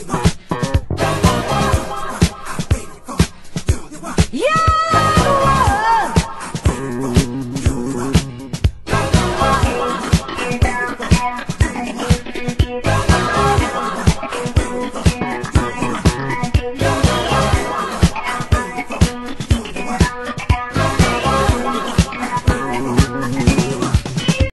my